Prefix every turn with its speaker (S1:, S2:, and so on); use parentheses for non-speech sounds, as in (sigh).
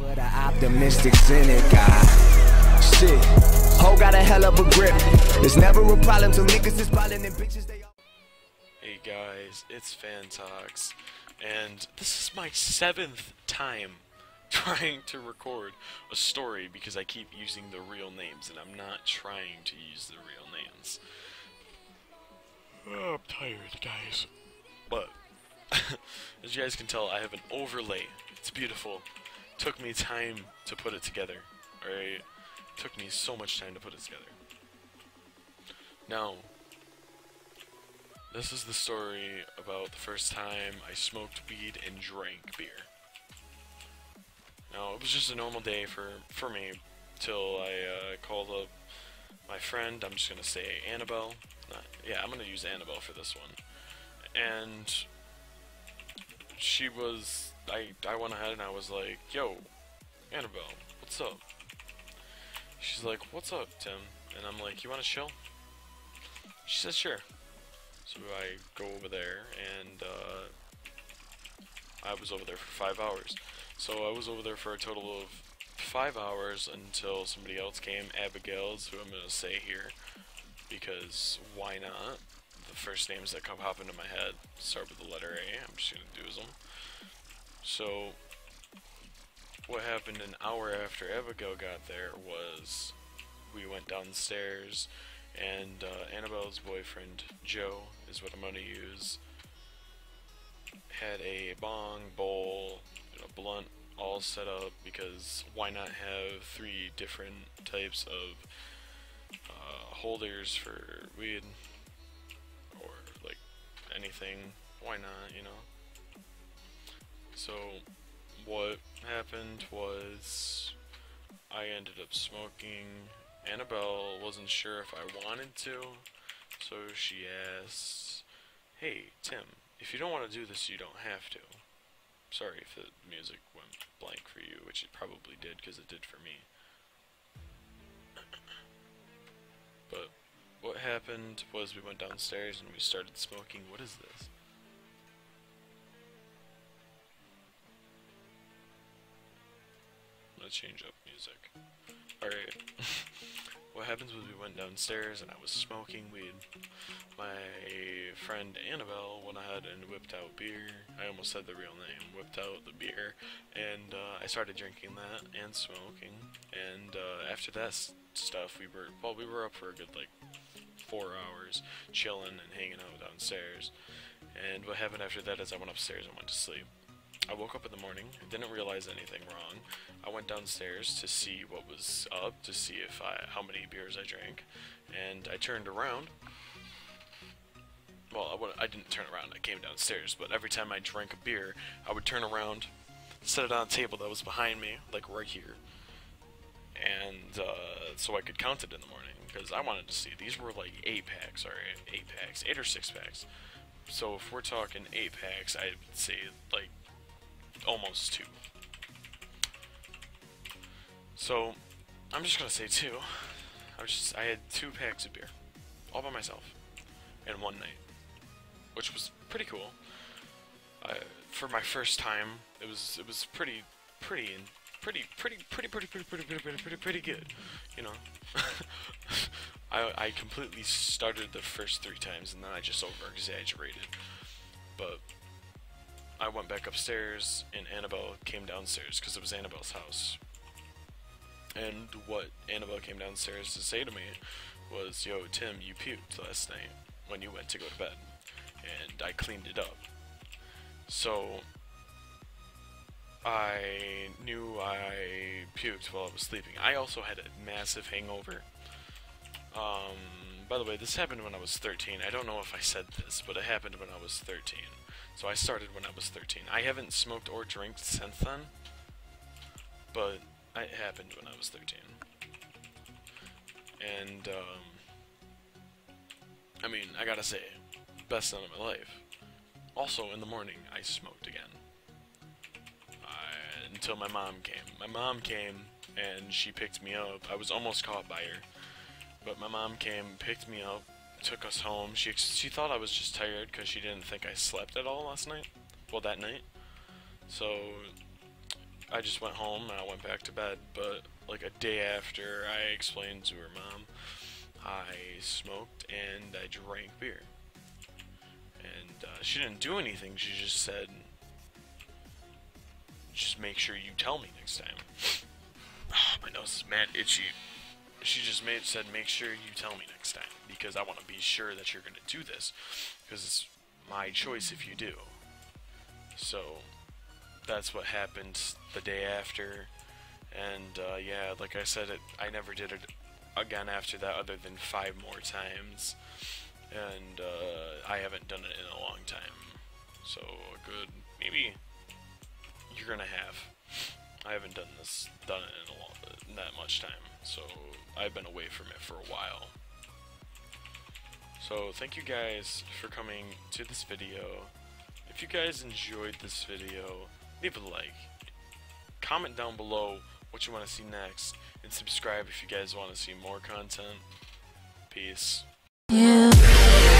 S1: For the optimistic cynic, I shit. Ho got a hell of a grip. It's never a problem till niggas is ballin' and bitches they all.
S2: Hey guys, it's Fantox, and this is my seventh time (laughs) trying to record a story because I keep using the real names and I'm not trying to use the real names. Oh, I'm tired, guys. But, (laughs) as you guys can tell, I have an overlay. It's beautiful. Took me time to put it together. Alright? Took me so much time to put it together. Now, this is the story about the first time I smoked weed and drank beer. Now, it was just a normal day for, for me till I uh, called up my friend, I'm just gonna say Annabelle. Yeah, I'm gonna use Annabelle for this one. And she was, I, I went ahead and I was like, yo, Annabelle, what's up? She's like, what's up, Tim? And I'm like, you wanna chill? She says, sure. So I go over there, and uh, I was over there for five hours. So I was over there for a total of five hours until somebody else came, Abigail's, who I'm going to say here, because why not? First names that come hop into my head start with the letter A. I'm just to do them. So what happened an hour after Abigail got there was we went downstairs and uh, Annabelle's boyfriend, Joe, is what I'm to use, had a bong, bowl, and a blunt all set up because why not have three different types of uh, holders for weed anything? Why not, you know? So, what happened was I ended up smoking Annabelle wasn't sure if I wanted to, so she asked, Hey, Tim, if you don't want to do this, you don't have to. Sorry if the music went blank for you, which it probably did, because it did for me. What happened was we went downstairs and we started smoking. What is this? I'm gonna change up music. Alright. (laughs) what happens was we went downstairs and I was smoking weed. My friend Annabelle went ahead and whipped out beer. I almost said the real name. Whipped out the beer. And uh, I started drinking that and smoking. And uh, after that stuff, we were, well, we were up for a good like four hours chilling and hanging out downstairs. And what happened after that is I went upstairs and went to sleep. I woke up in the morning, didn't realize anything wrong. I went downstairs to see what was up, to see if I, how many beers I drank, and I turned around. Well, I, I didn't turn around, I came downstairs, but every time I drank a beer, I would turn around, set it on a table that was behind me, like right here, and uh, so I could count it in the morning, because I wanted to see. These were like 8 packs, or 8 packs, 8 or 6 packs. So if we're talking 8 packs, I'd say like almost two. So, I'm just gonna say two. I was just I had two packs of beer, all by myself, in one night, which was pretty cool. Uh, for my first time, it was it was pretty pretty pretty pretty pretty pretty pretty pretty pretty pretty pretty pretty good, you know. (laughs) I I completely started the first three times and then I just over exaggerated, but I went back upstairs, and Annabelle came downstairs because it was Annabelle's house. And what Annabelle came downstairs to say to me was, Yo, Tim, you puked last night when you went to go to bed. And I cleaned it up. So, I knew I puked while I was sleeping. I also had a massive hangover. Um, by the way, this happened when I was 13. I don't know if I said this, but it happened when I was 13. So I started when I was 13. I haven't smoked or drank since then, but it happened when I was 13. And, um, I mean, I gotta say, best night of my life. Also, in the morning, I smoked again. Until my mom came. My mom came, and she picked me up. I was almost caught by her. But my mom came, picked me up, took us home. She she thought I was just tired because she didn't think I slept at all last night. Well, that night. So I just went home and I went back to bed. But like a day after, I explained to her mom, I smoked and I drank beer. And uh, she didn't do anything. She just said, just make sure you tell me next time. Oh, my nose is mad itchy. She just made said, make sure you tell me next time because I want to be sure that you're gonna do this because it's my choice if you do. So that's what happened the day after, and uh, yeah, like I said, it I never did it again after that, other than five more times, and uh, I haven't done it in a long time. So a good maybe you're gonna have. I haven't done this, done it in a long, that much time, so I've been away from it for a while. So thank you guys for coming to this video. If you guys enjoyed this video, leave a like. Comment down below what you want to see next, and subscribe if you guys want to see more content. Peace.
S3: Yeah.